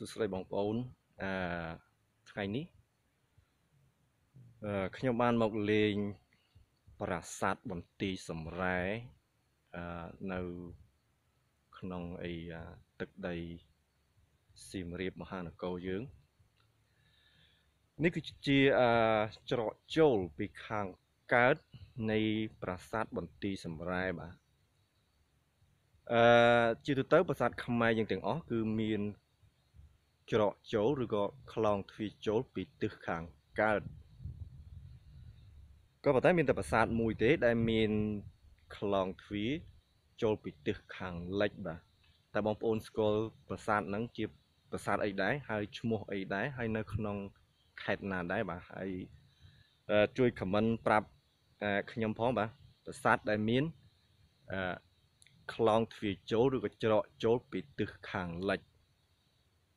សួស្តីបងប្អូនអឺថ្ងៃនេះអឺខ្ញុំបានមកលេងប្រាសាទបន្ទាយសំរែអឺនៅក្នុងអីទឹកដីសៀមរាបមហានគរយើងនេះគឺជាអឺច្រកចូលពីខាងកើតនៃប្រាសាទបន្ទាយសំរែបាទអឺជាទូទៅប្រាសាទខ្មែរយើងទាំងអស់គឺមាន ច្រកចូលឬក៏ខ្លងទ្វារចូលពីទិសខាងកើតក៏ប៉ុន្តែមានតែប្រាសាទមួយទេ ដែលមានខ្លងទ្វារចូលពីទិសខាងលិចបាទតែបងប្អូនស្គាល់ប្រាសាទហ្នឹងជាប្រាសាទអីដែរហើយឈ្មោះអីដែរហើយនៅក្នុងខេត្តណាដែរបាទហើយជួយខមមិនប្រាប់ខ្ញុំផងបាទប្រាសាទដែលមានអឺខ្លងទ្វារចូលឬក៏ច្រកចូលពីទិសខាងលិច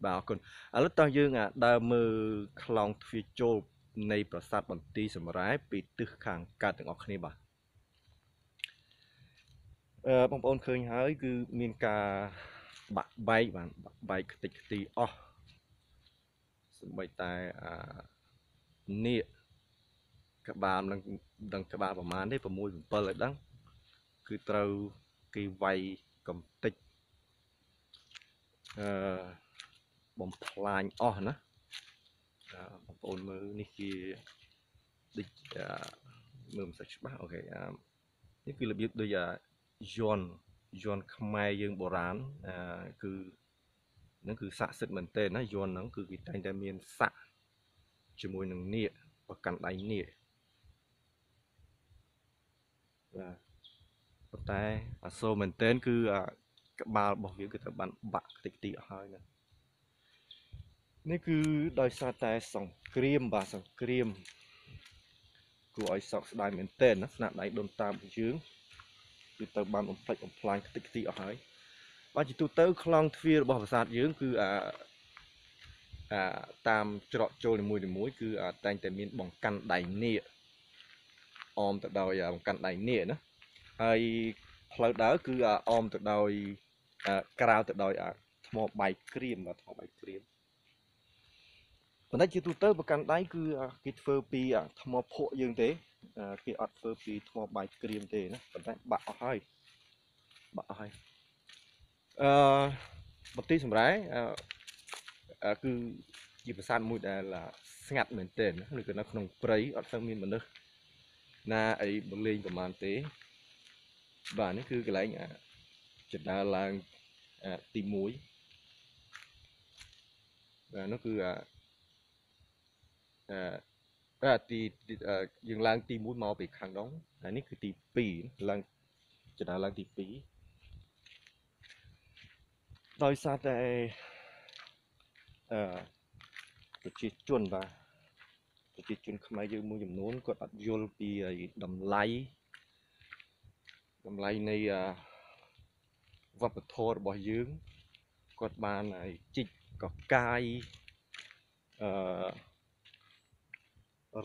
បាទអរគុណឥឡូវតោះយើងដើរមើលខ្លងទ្វារចូលនៃប្រាសាទបន្ទាយសម្រែពីទិសខាងកើតទាំងអស់គ្នាបាទអឺបងប្អូនឃើញហើយគឺមានការបាក់បែកបាទបាក់បែកខ្ទេចខ្ទីអស់សម្បីតែអានៀកក្បាលនឹងដឹងក្បាលប្រមាណទេ6 7ឲ្យដឹង គឺត្រូវគេវាយកំតិចអឺ បំផ្លាញអស់ណាបងប្អូនមើលនេះជាដូចមើលមិនសូវច្បាស់អូខេនេះគឺរបៀបដូចយន់យន់ខ្មែរយើងបុរាណគឺនឹងគឺស័ក្តិសិទ្ធិមែនទែនណាយន់ហ្នឹងគឺគេតែងតែមានស័ក្តិជាមួយនឹងនាគប្រកាន់ដៃនាគបាទប៉ុន្តែអាសូរមែនទែនគឺក្បាលរបស់វាគឺត្រូវបានបាក់តិចតិចអស់ហើយណា នេះគឺដោយសារតែសង្គ្រាមបាទសង្គ្រាមគួរឲ្យសោកស្ដាយមែនទែនណាស្នាដៃដូនតារបស់យើងគឺទៅបានបំផ្លិចបំផ្លាញខ្ទេចខ្ទីអស់ហើយបាទជាទូទៅខ្លងទ្វាររបស់ប្រាសាទយើងគឺអាអាតាមច្រកចូលនីមួយៗគឺតែងតែមានបង្កាន់ដៃនាគអមទៅដោយបង្កាន់ដៃនាគណាហើយផ្លូវដើរគឺអមទៅដោយក្រៅទៅដោយថ្មបាយក្រៀមបាទថ្មបាយក្រៀម ប៉ុន្តែជាទូទៅប្រកាន់ដៃគឺគេធ្វើពីថ្មភក់យើងទេគេអត់ធ្វើពីថ្មបាយក្រៀមទេណាប៉ុន្តែបាក់អស់ហើយបាក់អស់ហើយអឺបន្ទាយសម្រែគឺជាប្រាសាទមួយដែលស្ងាត់មែនទែនឬក៏នៅក្នុងព្រៃអត់សូវមានមនុស្សណាអីបលេងប្រហែលទេបាទនេះគឺកន្លែងចដើឡើងទី1បាទនោះគឺ អឺទីយើងឡើងទី1មកពីខាងដងហើយនេះគឺទី2ឡើងចដើឡើងទី2ដោយសារតែអឺប្រជាជនបាទប្រជាជនខ្មែរយើងមួយចំនួនគាត់អត់យល់ពីតម្លៃតម្លៃនៃវប្បធម៌របស់យើងគាត់បានជីកកកាយអឺ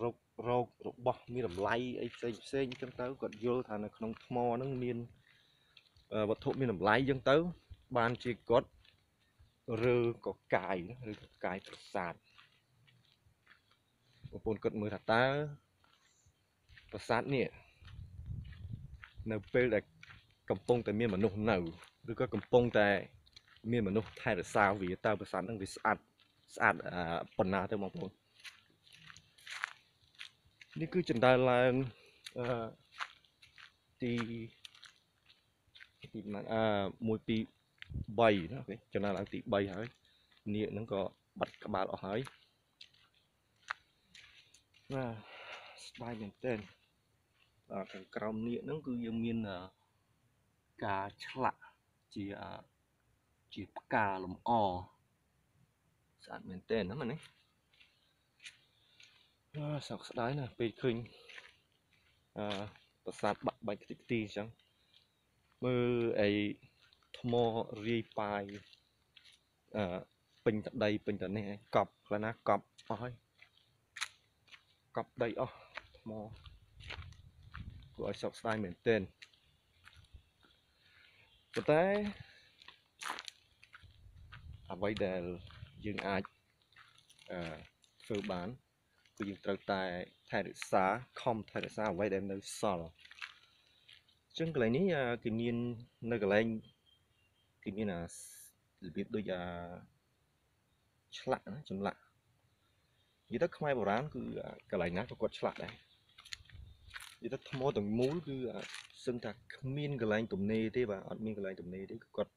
រករោគរបស់មានតម្លៃអីផ្សេងផ្សេងអញ្ចឹងទៅគាត់យល់ថានៅក្នុងថ្មហ្នឹងមានវត្ថុមានតម្លៃអញ្ចឹងទៅ បានជាគាត់រើកកាយឬកកាយប្រាសាទបងប្អូនគាត់មើលថាតើប្រាសាទនេះនៅពេលដែលកំពុងតែមានមនុស្សនៅឬក៏កំពុងតែមានមនុស្សថែរក្សាវាតើប្រាសាទហ្នឹងវាស្អាតស្អាតប៉ុណ្ណាទៅបងប្អូន នេះគឺចណ្ដើរឡើងអឺទីទីម៉ានអឺ1 2 3ណាអូខេចណ្ដើរឡើងទី3ហើយនាគហ្នឹងក៏បាត់ក្បាលអស់ហើយបាទស្បាយមែនទែនខាងក្រោមនាគហ្នឹងគឺយើងមានការឆ្លាក់ជាជាផ្កាលម្អស្អាតមែនទែនហ្នឹងណាអឺ សោកស្ដាយណាស់ពេលឃើញអឺប្រាសាទបាក់បែកខ្ទេចខ្ទីអញ្ចឹងមើលអីថ្មរាយប៉ាយអឺពេញតដីពេញតនេះកប់ខ្លះណាកប់អស់ហើយកប់ដីអស់ថ្មគួរឲ្យសោកស្ដាយមែនទែនប៉ុន្តែអ្វីដែលយើងអាចអឺធ្វើបាន គឺយើងត្រូវតែថែរក្សាខំថែរក្សាអ្វីដែលនៅសល់អញ្ចឹងកន្លែងនេះគេមាននៅកន្លែងគេមានអារបៀបដូចអាឆ្លាក់ណាចម្លាក់និយាយទៅខ្មែរបុរាណគឺកន្លែងណាក៏គាត់ឆ្លាក់ដែរនិយាយទៅថ្មទាំងមូលគឺសឹងថាគ្មានកន្លែងទំនេរទេបាទអត់មានកន្លែងទំនេរទេគឺគាត់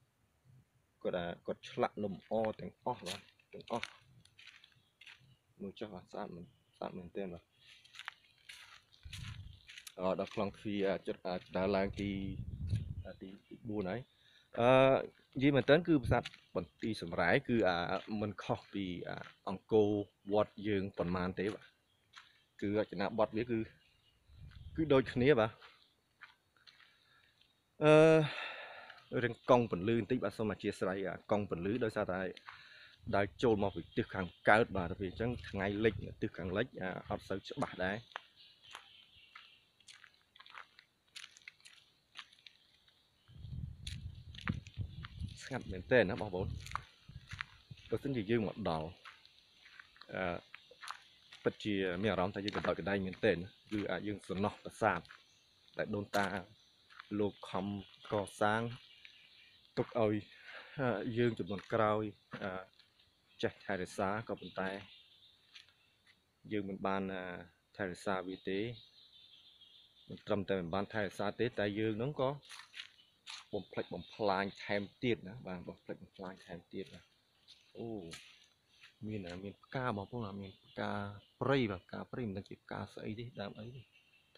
គាត់ថាគាត់ឆ្លាក់លម្អទាំងអស់បាទទាំងអស់មើលចុះបាទស្អាតមែន ស្អាតមែនទែនបាទអត់ដល់ខ្លងទ្វារចិត្តដើរឡើងទីទី4ហើយអឺនិយាយមែនតើគឺប្រាសាទបន្ទាយសម្រែគឺអាមិនខុសពីអង្គរវត្តយើងប៉ុន្មានទេបាទគឺរចនាបថវាគឺគឺដូចគ្នាបាទអឺរឿងកង់ពន្លឺបន្តិចបាទសូមអធិស្ឋានអាកង់ពន្លឺដោយសារតែ ដែលចូលមកពីទិសខាងកើតបាទទៅអញ្ចឹងថ្ងៃលិចទិសខាងលិចអត់សូវច្បាស់ដែរស្ងាត់មែនតើណាបងប្អូនបើសិនជាយើងមកដល់អឺពិតជាមានអារម្មណ៍ថាយើងកណ្ដោចកណ្ដែងមែនទែនគឺអាចយើងសំណោះប្រាសាទដែលដូនតាលោកខំកសាងទុកឲ្យយើងចំនួនក្រោយ ចេះថែរក្សាក៏ប៉ុន្តែ យើងមិនបានថែរក្សាវាទេមិនត្រឹមតែមិនបានថែរក្សាទេ តែយើងនឹងក៏បំផ្លិចបំផ្លាញថែមទៀតណាបាទបំផ្លិចបំផ្លាញថែមទៀតណាអូមានមានផ្កាបងប្អូនមានផ្កាព្រៃបាទផ្កាព្រៃមិនដឹងជាផ្កាស្អីទេដើមអីទេ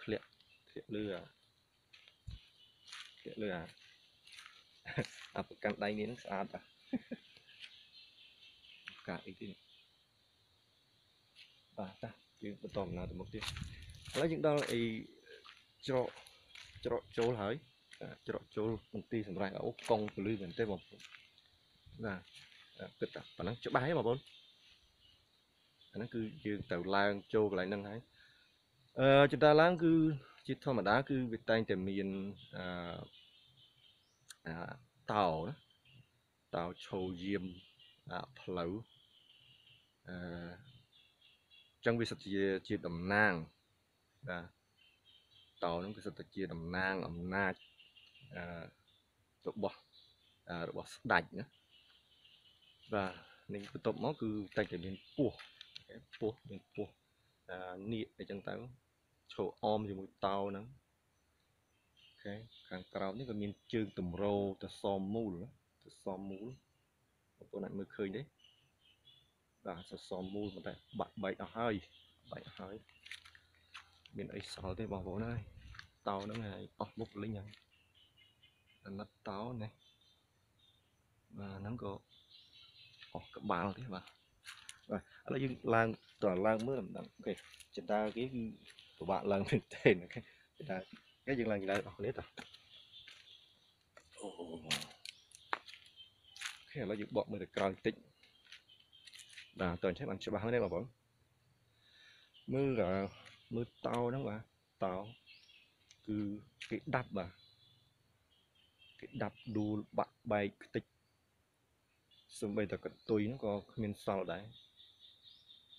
ធ្លាក់ធ្លាក់លើអាធ្លាក់លើអាអាប្រកាន់ដៃនេះនឹងស្អាតបាទ ផ្កាអីទេបាទតាយើងបន្តដំណើរទៅមុខទៀតឥឡូវយើងដល់អីច្រកច្រកចូលហើយច្រកចូលមន្ទីរសម្រាប់អូកង់ពលឺមែនទេបងប្អូនបាទគិតថាប៉ុណ្ណឹងច្បាស់ទេបងប្អូនអាហ្នឹងគឺយើងទៅឡើងចូលកន្លែងហ្នឹងហើយអឺចន្ទឡើងគឺជាធម្មតា គឺវាតែងតែមានអឺអាតោណាតោឈោយាមផ្លូវ អឺចឹងវាសិតជាជាតំណាងបាទតោនឹងគឺសិតតែជាតំណាងអំណាចរបស់របស់ស្ដេចណាបាទនេះបន្ទាប់មកគឺតែតែមានពោះពោះមានពោះនាគអីចឹងទៅឈរអមជាមួយតោហ្នឹងអូខេខាងក្រោមនេះក៏មានជើងតម្រោទៅសមមូលទៅសមមូលបងប្អូនអាចមើលឃើញទេ បាទសសមមូលប៉ុន្តែបាក់បែកអស់ហើយបែកអស់ហើយមានអីសល់ទេបងប្អូនហើយតោហ្នឹងហើយអស់មុខលិញហើយអាណិតតោណាបាទហ្នឹងក៏អស់ក្បាលទេបាទបាទឥឡូវយើងឡើងតឡើងមើលមិនដឹងអូខេចតាគេគឺពិបាកឡើងមែនទេអូខេចតាគេយើងឡើងឡើងអស់គ្នាតអូអូខេឥឡូវយើងបកមើលទៅក្រោយបន្តិច បាទតើអញ្ចឹងបានច្បាស់ទេបងប្អូនមើលមើលតោហ្នឹងបាទតោគឺគេដាប់បាទគេដាប់ដួលបាក់បែកខ្ទេចសំបីតែកតុយហ្នឹងក៏គ្មានសល់ដែរ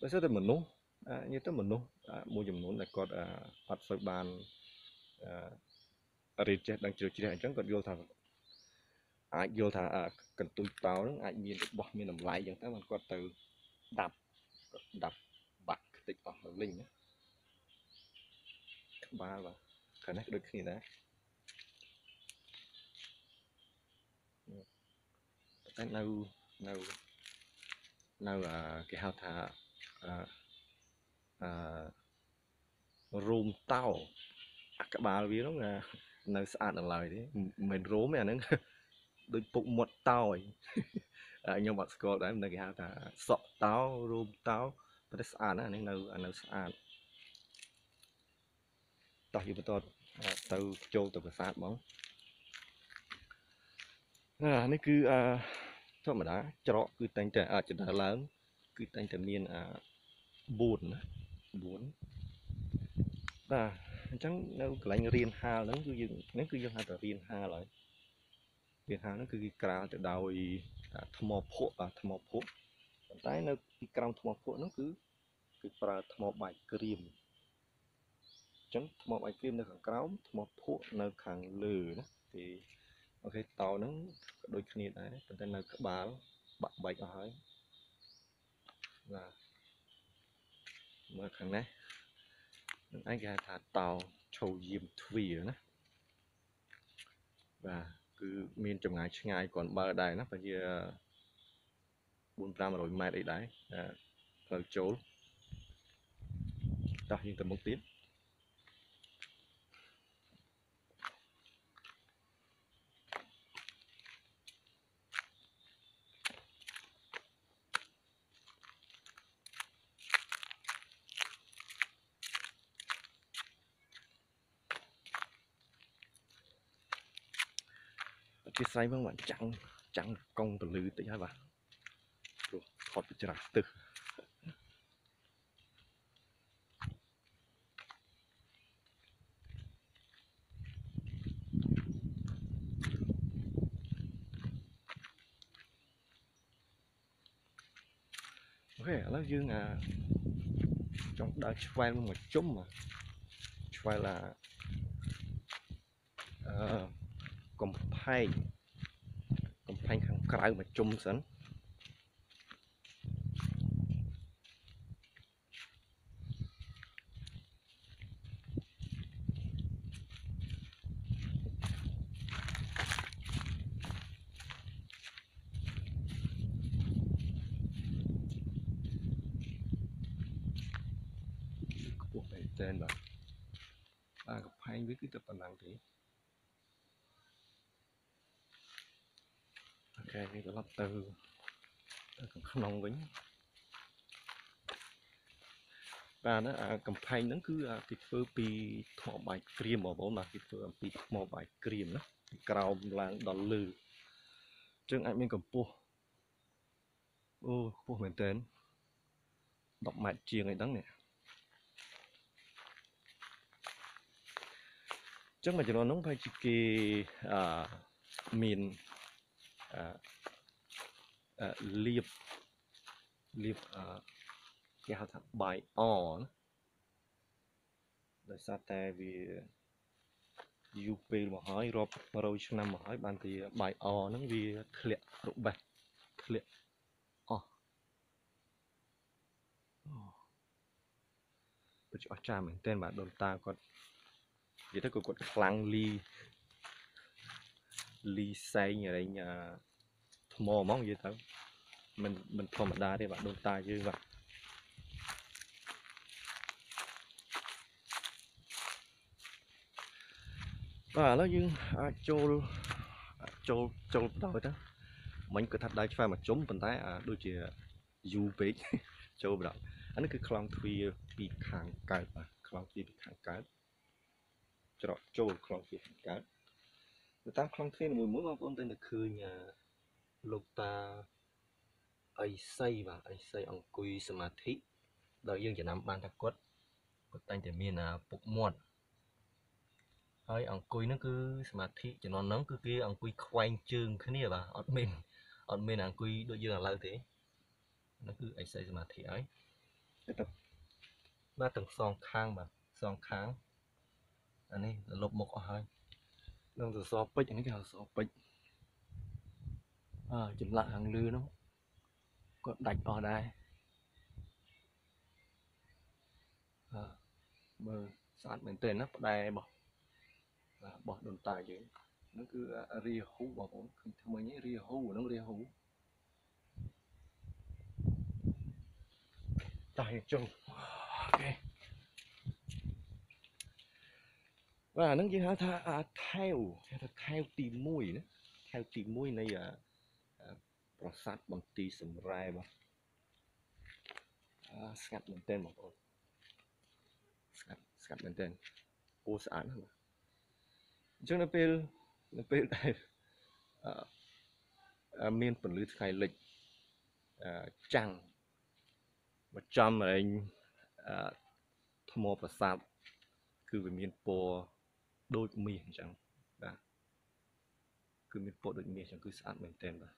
បើសិនតែមនុស្សនិយាយទៅមនុស្សមួយចំនួនដែលគាត់អត់សូវបានរៀនចេះដឹងជ្រៅជ្រះអញ្ចឹងគាត់យល់ថាអាចយល់ថាកន្ទុយតោហ្នឹងអាចមានរបស់មានតម្លៃអញ្ចឹងទៅបានគាត់ទៅ ដាប់ដាប់បាក់ខ្ទេចអស់ទៅលេងណាក្បាលបាទខាងនេះដូចគ្នាដែរតែនៅនៅនៅគេហៅថាអឺរូមតោអាក្បាលវាហ្នឹងនៅស្អាតដល់ឡើយទេមិនមែនរូមទេអាហ្នឹងដូចពុកមាត់តោឯង ខ្ញុំអត់ស្គាល់ដែរនៅគេហៅថាសក់តោរូមតោប៉ុន្តែស្អាតណាស់អានេះនៅនៅស្អាតតោះយើងបន្តទៅចូលទៅប្រាសាទហ្មងអានេះគឺអឺធម្មតាច្រកគឺតែងតែអាចដើរឡើង គឺតែងតែមានអា4ណា4បាទអញ្ចឹងនៅកន្លែងរៀនហាលហ្នឹងគឺយើងហ្នឹងគឺយើងហៅថារៀនហាលហើយ រៀនហាលហ្នឹងគឺគេក្រាលទៅដោយថ្មភក់បាទថ្មភក់ប៉ុន្តែនៅពីក្រោមថ្មភក់ហ្នឹងគឺគឺប្រើថ្មបាយក្រៀមអញ្ចឹងថ្មបាយក្រៀមនៅខាងក្រោមថ្មភក់នៅខាងលើណាទីអូខេតហ្នឹងក៏ដូចគ្នាដែរប៉ុន្តែនៅក្បាលបាក់បែកអស់ហើយបាទមើលខាងនេះនឹងឯងគេហៅថាតោឈោយាមទ្វាណាបាទ គឺមានចម្ងាយឆ្ងាយគ្រាន់បើដែរណាប្រហែល4 500ម៉ែត្រអីដែរផ្លូវចូលតោះយើងទៅមុខទៀតជា ស្រ័យផងបាទចាំងចាំងកង់ពលឺតិចហើយបាទព្រោះថតពីច្រាស់ទឹកអូខេឥឡូវយើងអាចង់ដើរឆ្វែលមកជុំឆ្វែលអាអឺកំផែងកំផែងខាង ក្រៅមកជុំសិនខ្ពស់មែនទែនបាទបាទកំផែងវាគឺតែប៉ុណ្ណឹងទេ ខេនេះត្រឡប់ទៅទៅខាងក្នុងវិញបាទណាអាកំផែងហ្នឹងគឺគេធ្វើពីថ្មបាយក្រៀមបងប្អូនបាទគេធ្វើអំពីថ្មបាយក្រៀមណាពីក្រោមឡើងដល់លើចឹងអាចមានកម្ពស់អូខ្ពស់មែនតើ10ម៉ែត្រជាងអីហ្នឹងនេះចឹងមួយចំនួនហ្នឹងប្រហែលជាគេអឺមាន លៀបលៀបគេហៅថាបាយអណាដោយសារតែវាយូរពេលមកហើយរាប់100ឆ្នាំមកហើយបានជាបាយអហ្នឹងវាធ្លាក់របេះធ្លាក់អស់ពិតជាអស្ចារ្យមែនទែនបាទដូនតាគាត់និយាយទៅគាត់ខ្លាំងលី លីសែងអីថ្មហ្មងនិយាយទៅមិនមិនធម្មតាទេបាទដូនតាយើងបាទបាទឥឡូវយើងអាចចូលចូលចូលបន្តទៅមិញគាត់ថាដៃឆ្វែមកជុំប៉ុន្តែអាដូចជាយូរពេកចូលបន្តអានេះគឺខ្លងទ្វារពីខាងកើតបាទខ្លងទ្វារពីខាងកើតច្រកចូលខ្លងទ្វារខាងកើត ទៅតាមខ្លងទ្វារមួយមួយបងប្អូនតែឃើញលោកតាអីសីបាទអីសីអង្គុយសមាធិដោយយើងចំណាំបានថាគាត់គាត់តែងតែមានពុកមាត់ហើយអង្គុយហ្នឹងគឺសមាធិជំនាន់ហ្នឹងគឺគេអង្គុយខ្វែងជើងគ្នាបាទអត់មានអត់មានអង្គុយដូចយើងឥឡូវទេហ្នឹងគឺអីសីសមាធិហើយទៅបាទទាំងសងខាងបាទសងខាងអានេះលុបមុខអស់ហើយ នឹងសសរពេជ្រនេះគេហៅសសរពេជ្រអើចម្លាក់ខាងលើនោះគាត់ដាច់អស់ដែរអើមើលស្អាតមែនទែនណាផ្ដែរបស់របស់ដូនតាយើងហ្នឹងគឺរាហូបងប្អូនឃើញថ្មីនេះរាហូហ្នឹងរាហូតោះយើងចុះអូខេ បាទហ្នឹងយើងហៅថាថែវគេថាថែវទី1ណាថែវទី1នៃប្រាសាទបន្ទាយសម្រែបាទស្ងាត់មែនទែនបងប្អូនស្ងាត់ស្ងាត់មែនទែនពូស្អាតណាស់បាទអញ្ចឹងនៅពេលនៅពេលដែលអឺមានពន្លឺថ្ងៃលិចអឺចាំងមកចំរែងអឺថ្មប្រាសាទគឺវាមានពណ៌ ដូចមាសអញ្ចឹងបាទគឺមានពណ៌ដូចមាសអញ្ចឹងគឺស្អាតមែនទែនបាទ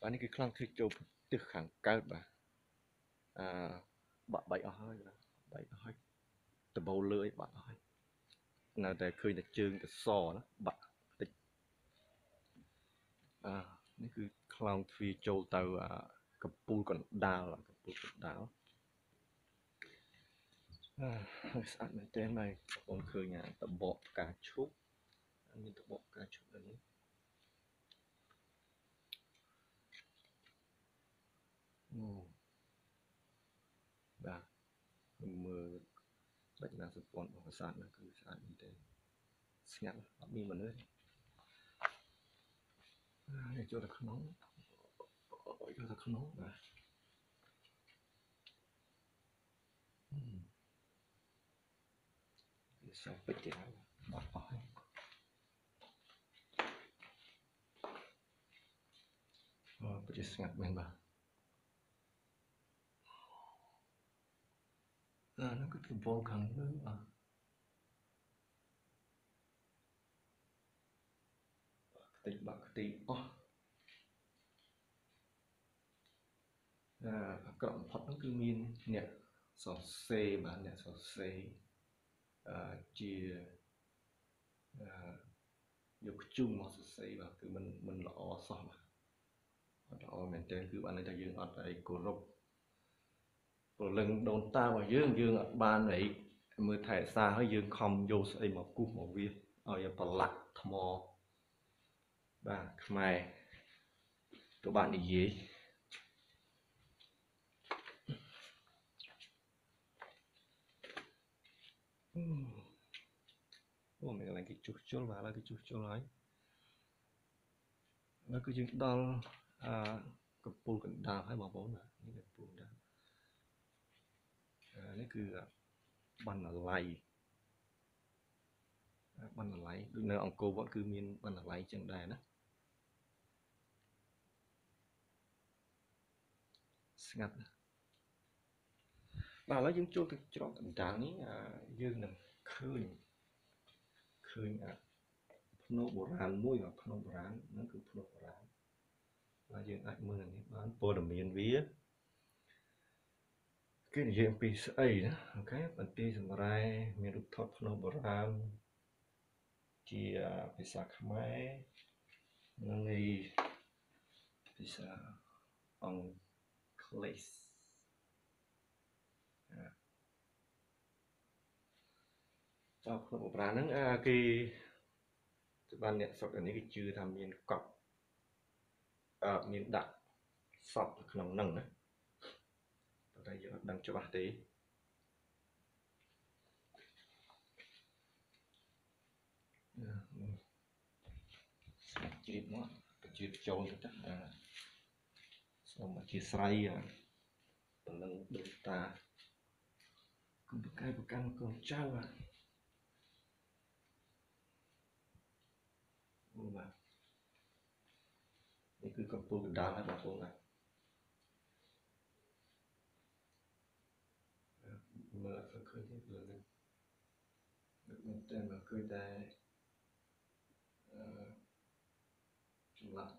បាទនេះគឺខ្លងឃ្លីកចូលទិសខាងកើតបាទអឺបាក់បែកអស់ហើយបាទបែកអស់ហើយដបូលលើអីបាក់អស់ហើយនៅតែឃើញតែជើងទៅសណាបាក់តិចអឺនេះគឺខ្លោងទ្វារចូលទៅកំពូលកណ្ដាលកំពូលកណ្ដាល អឺស្អាតមែនទែនហើយបងឃើញតបកផ្កាឈូកមានតបកផ្កាឈូកនេះអូបាទមើលរចនាសម្ព័ន្ធរបស់ប្រាសាទនោះគឺស្អាតមែនទែនស្ងាត់អត់មានមនុស្សនេះចូលទៅក្នុងចូលទៅក្នុងបាទ វាសំពេចទៀតហើយបាត់អស់ហើយអូពិតជាស្ងាត់មែនបាទអានោះគឺកំពូលខាងលើបា ជាអឺយកខ្ជុំមកសរសេរបាទគឺมันมันល្អសោះបាទអត់ល្អមែនទែនគឺបានន័យថាយើងអត់អីគោរពព្រលឹងដូនតារបស់យើងយើងអត់បានអីមើលថែរក្សាហើយយើងខំយកស្អីមកគូសមកវាឲ្យប្រឡាក់ថ្មបាទខ្មែរក៏បាននិយាយ អូមានកន្លែងគេជួសជុលបាទឥឡូវគេជួសជុលហើយហើយគឺយើងដល់អឺកំពូលកណ្ដាលហើយបងប្អូនណានេះកំពូលកណ្ដាលនេះគឺបណ្ណាល័យបណ្ណាល័យដូចនៅអង្គរវត្តគឺមានបណ្ណាល័យចឹងដែរណាស្ងាត់ណា បាទឥឡូវយើងចូលទៅច្រកកណ្ដាលនេះយើងនឹងឃើញឃើញអាភ្នោបុរាណមួយភ្នោបុរាណហ្នឹងគឺភ្នោបុរាណបាទយើងអាចមើលនេះបានព័ត៌មានវាគេនិយាយអំពីស្អីណាអូខេបន្ទាយសម្រែមានរូបថតភ្នោបុរាណជាភាសាខ្មែរនិងភាសាអង់គ្លេស ចោលក្នុងបុរាណហ្នឹងគេបានអ្នកស្រុកនេះគេជឿថាមានកប់អឺមានដាក់សពនៅក្នុងហ្នឹងណាតែយើងអត់ដឹងច្បាស់ទេស្មាច់ជ្រាបមកជ្រាបចូលទៅតាសូមអធិស្ឋានពលឹងដូចតាគុំប្រកែប្រកាន់កូនចៅអូ បាទនេះគឺកំពូលកណ្ដាលហើយបងប្អូនណាមើលអត់ឃើញទេព្រោះនេះមែនតើមកឃើញតែអឺចម្លាក់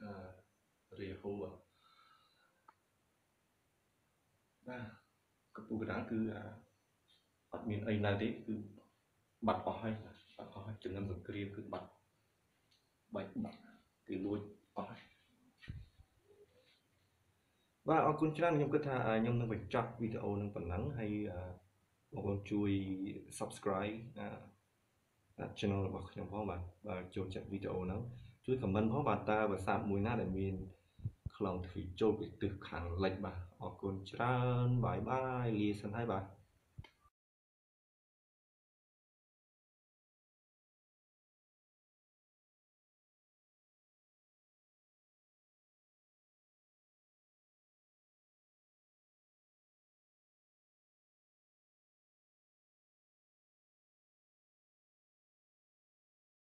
អឺរាហូបាទកពូកណ្ដាលគឺអត់មានអីនៅទេគឺបាត់អស់ហើយបាត់អស់ហើយចំនួនសង្គ្រាមគឺបាត់ បាច់បាត់គឺលួចអស់ហើយបាទអរគុណច្រើនខ្ញុំគិតថាខ្ញុំនឹងបញ្ចប់វីដេអូនឹងប៉ុណ្ណឹងហើយបងប្អូនជួយ subscribe channel របស់ខ្ញុំផងបាទបាទចូលចិត្តវីដេអូហ្នឹងជួយ comment ផងបាទតើភាសាមួយណាដែលមានខ្លងទ្វីចូលពីទិសខាងលិចបាទអរគុណច្រើនបាយបាយលាសិនហើយបាទ